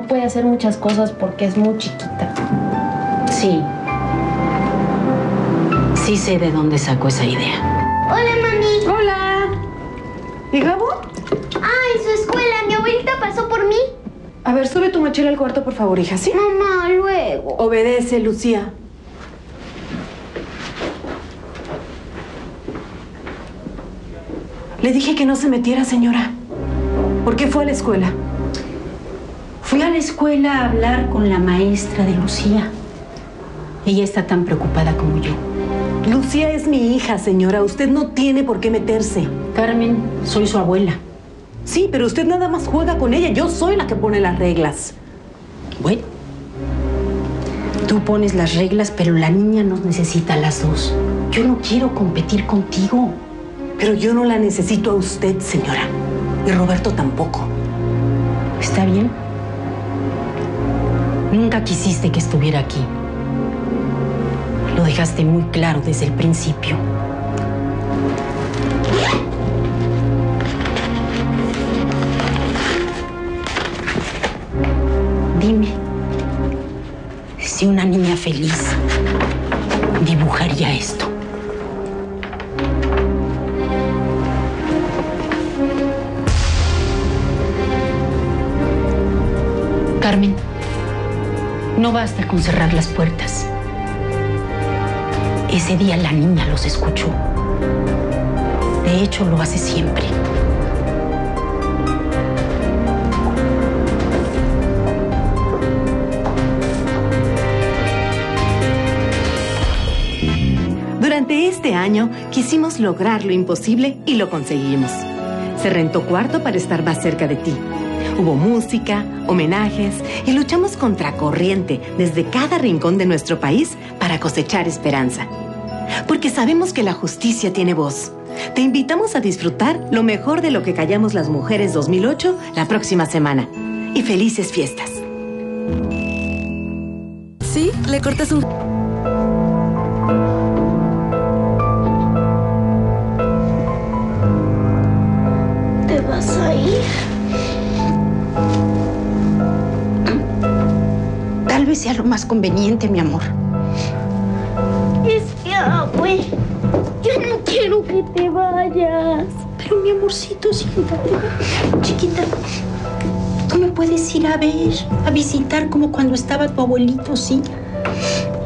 No puede hacer muchas cosas porque es muy chiquita. Sí. Sí sé de dónde sacó esa idea. Hola, mami. Hola. ¿Y Gabo? Ah, en su escuela. Mi abuelita pasó por mí. A ver, sube tu mochila al cuarto, por favor, hija, ¿sí? Mamá, luego. Obedece, Lucía. Le dije que no se metiera, señora. ¿Por qué fue a la escuela? Fui a la escuela a hablar con la maestra de Lucía. Ella está tan preocupada como yo. Lucía es mi hija, señora. Usted no tiene por qué meterse. Carmen, soy su abuela. Sí, pero usted nada más juega con ella. Yo soy la que pone las reglas. Bueno, tú pones las reglas, pero la niña nos necesita a las dos. Yo no quiero competir contigo. Pero yo no la necesito a usted, señora. Y Roberto tampoco. ¿Está bien? Nunca quisiste que estuviera aquí. Lo dejaste muy claro desde el principio. Dime, si una niña feliz dibujaría esto. Carmen, no basta con cerrar las puertas. Ese día la niña los escuchó. De hecho, lo hace siempre. Durante este año quisimos lograr lo imposible y lo conseguimos. Se rentó cuarto para estar más cerca de ti. Hubo música, homenajes y luchamos contra corriente desde cada rincón de nuestro país para cosechar esperanza. Porque sabemos que la justicia tiene voz. Te invitamos a disfrutar lo mejor de lo que callamos las mujeres 2008 la próxima semana. Y felices fiestas. Sí, le cortas un... vez sea lo más conveniente, mi amor. Es que, abue, yo no quiero que te vayas. Pero mi amorcito, siéntate. Chiquita, tú me puedes ir a ver, a visitar como cuando estaba tu abuelito, ¿sí?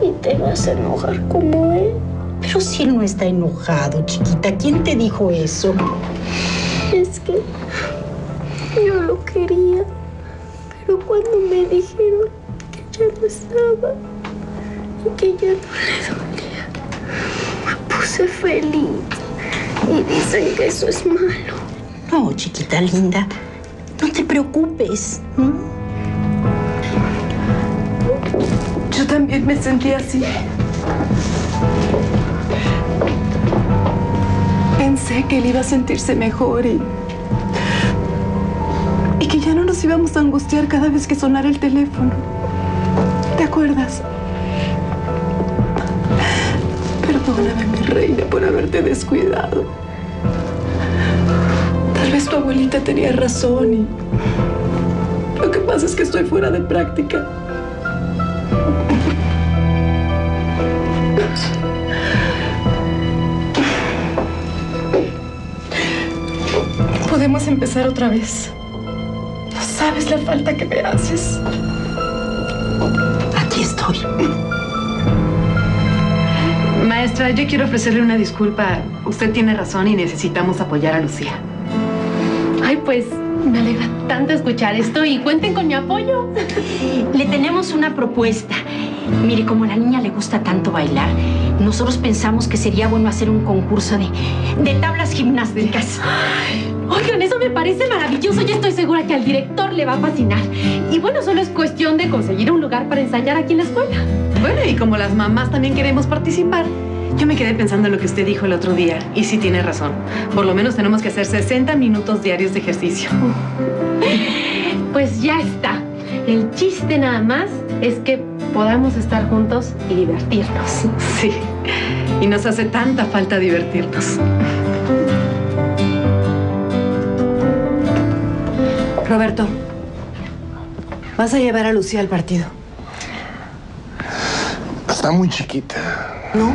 Y te vas a enojar como él. Pero si él no está enojado, chiquita, ¿quién te dijo eso? Es que yo lo quería. Pero cuando me dijeron y que ya no le dolía, me puse feliz. Y dicen que eso es malo. No, chiquita linda, no te preocupes. Yo también me sentí así. Pensé que él iba a sentirse mejor y. y que ya no nos íbamos a angustiar cada vez que sonara el teléfono. ¿Te acuerdas? Perdóname, mi reina, por haberte descuidado. Tal vez tu abuelita tenía razón y. Lo que pasa es que estoy fuera de práctica. Podemos empezar otra vez. No sabes la falta que me haces. Aquí estoy. Maestra, yo quiero ofrecerle una disculpa. Usted tiene razón y necesitamos apoyar a Lucía. Ay, pues me alegra tanto escuchar esto y cuenten con mi apoyo. Le tenemos una propuesta. Mire, como a la niña le gusta tanto bailar, nosotros pensamos que sería bueno hacer un concurso de, de tablas gimnásticas. Oigan, eso me parece maravilloso y estoy segura que al director le va a fascinar. Y bueno, solo es cuestión de conseguir un lugar para ensayar aquí en la escuela. Bueno, y como las mamás también queremos participar, yo me quedé pensando en lo que usted dijo el otro día y sí tiene razón. Por lo menos tenemos que hacer 60 minutos diarios de ejercicio. Pues ya está. El chiste nada más es que podamos estar juntos y divertirnos. Sí, y nos hace tanta falta divertirnos. Roberto, Vas a llevar a Lucía al partido. Está muy chiquita. No,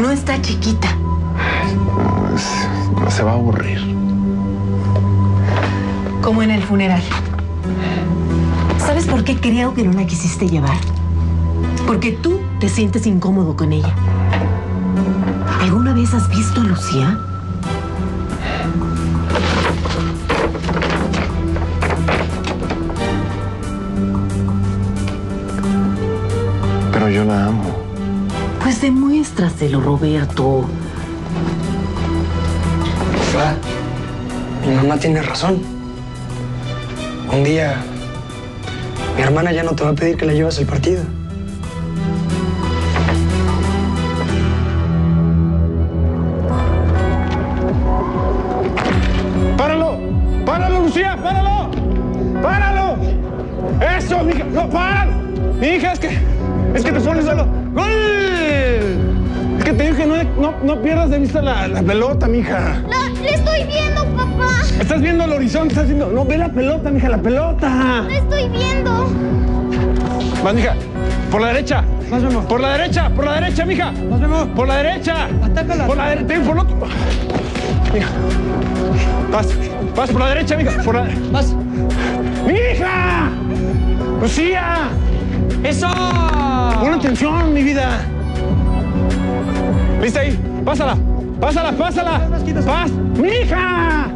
no está chiquita. No, se va a aburrir. Como en el funeral. ¿Sabes por qué creo que no la quisiste llevar? Porque tú te sientes incómodo con ella. ¿Alguna vez has visto a Lucía? Demuéstraselo, Roberto. Papá, mi mamá tiene razón. Un día, mi hermana ya no te va a pedir que la lleves al partido. ¡Páralo! ¡Páralo, Lucía! ¡Páralo! ¡Páralo! ¡Eso, mija! ¡No, páralo! Mija, es que... Es que te pones solo. No, no, pierdas de vista la, la pelota, mija. No, le estoy viendo, papá. Estás viendo el horizonte, estás viendo... No, ve la pelota, mija, la pelota. La estoy viendo. Más, mija. Por la derecha. Más vemos. Por la derecha, por la derecha, mija. Más vemos. Por la derecha. Atácala. Por la derecha, por el otro. Mija. Vas, vas por la derecha, mija. Por la... Vas. ¡Mija! ¡Lucía! ¡Eso! Pon atención, mi vida. ¿Viste ahí? Pásala. Pásala, pásala. Pás. ¡Mija!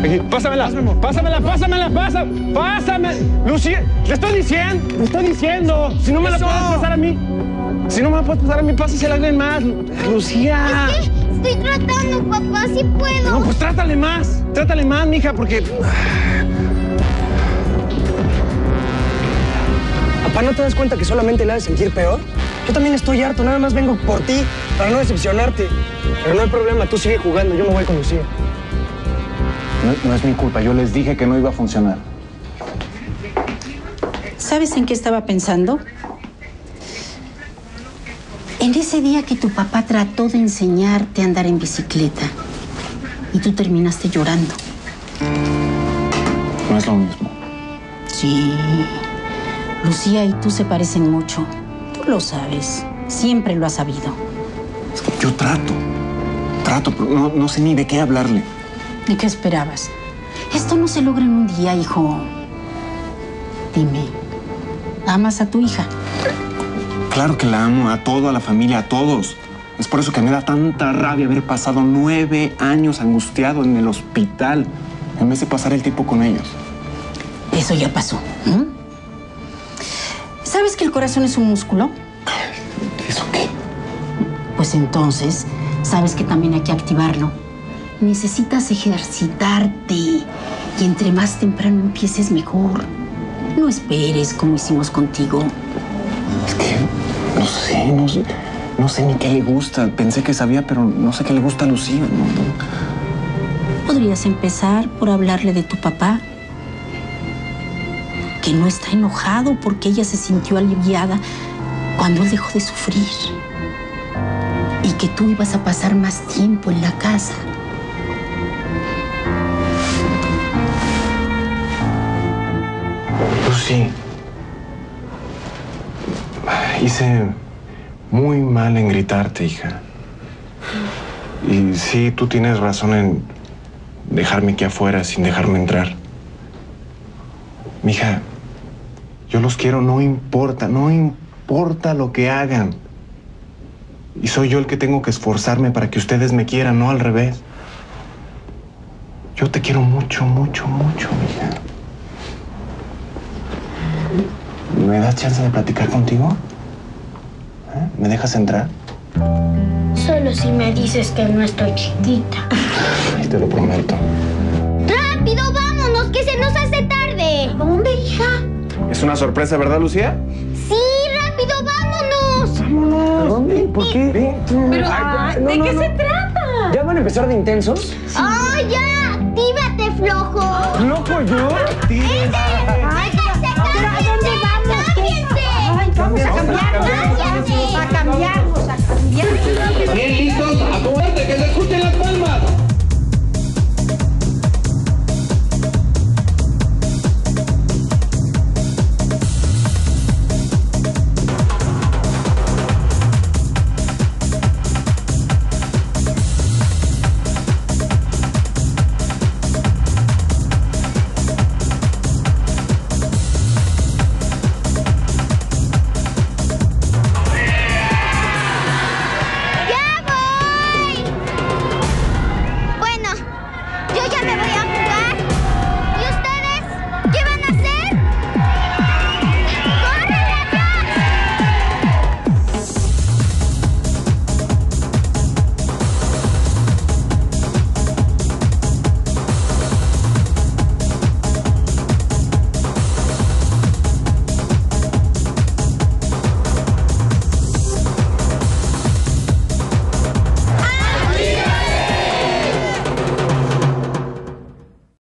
Aquí, pásamela, pásamela, pásamela, pasa, pásame. Lucía, le estoy diciendo, le estoy diciendo. Si no me la puedes pasar a mí, si no me la puedes pasar a mí, pásasela a alguien más. Lucía. Es que estoy tratando, papá, si puedo. No, pues trátale más, trátale más, mija, porque. Papá, ¿no te das cuenta que solamente le haces sentir peor? Yo también estoy harto, nada más vengo por ti, para no decepcionarte. Pero no hay problema, tú sigue jugando, yo me voy con Lucía. No, no es mi culpa. Yo les dije que no iba a funcionar. ¿Sabes en qué estaba pensando? En ese día que tu papá trató de enseñarte a andar en bicicleta y tú terminaste llorando. No es lo mismo. Sí. Lucía y tú se parecen mucho. Lo sabes. Siempre lo has sabido. Es que yo trato. Trato, pero no, no sé ni de qué hablarle. ¿Y qué esperabas? Esto no se logra en un día, hijo. Dime, ¿amas a tu hija? Claro que la amo, a toda la familia, a todos. Es por eso que me da tanta rabia haber pasado nueve años angustiado en el hospital en vez de pasar el tiempo con ellos. Eso ya pasó. ¿m? ¿Sabes que el corazón es un músculo? ¿Eso qué? Pues entonces, sabes que también hay que activarlo. Necesitas ejercitarte y entre más temprano empieces mejor. No esperes como hicimos contigo. Es que no sé, no sé, no sé ni qué le gusta. Pensé que sabía, pero no sé qué le gusta a Lucía. no, no. Podrías empezar por hablarle de tu papá. Que no está enojado porque ella se sintió aliviada cuando él dejó de sufrir. Y que tú ibas a pasar más tiempo en la casa. Lucy, hice muy mal en gritarte, hija. Y sí, tú tienes razón en dejarme aquí afuera sin dejarme entrar. Mija, yo los quiero, no importa, no importa lo que hagan. Y soy yo el que tengo que esforzarme para que ustedes me quieran, no al revés. Yo te quiero mucho, mucho, mucho, mija. ¿Me das chance de platicar contigo? ¿Eh? ¿Me dejas entrar? Solo si me dices que no estoy chiquita. Ay, te lo prometo. ¡Rápido, vámonos, que se nos hace tarde! ¿Dónde, hija? Es una sorpresa, ¿verdad, Lucía? Sí, rápido, vámonos. Vámonos. ¿A dónde? ¿Por qué? Pero, ah, ¿de no, qué no, se trata? ¿Ya van a empezar de intensos? Sí. ¡Oh, ya! ¡Tívate, flojo! ¿Flojo yo? Este, ¡Tívate! ¡Ay, a dónde vamos? ¡Ay, vamos a cambiarnos! ¡Cámbiate! ¡A cambiarnos, a cambiarnos! ¡Bien listos! ¡Acomódate, que se escuchen las palmas!